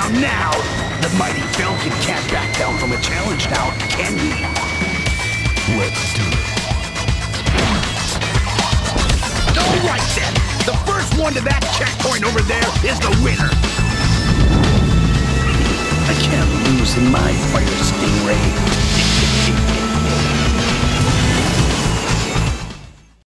down now. The mighty Falcon can't back down from a challenge now, can he? Let's do it. All right then. The first one to that checkpoint over there is the winner. I can't lose in my fire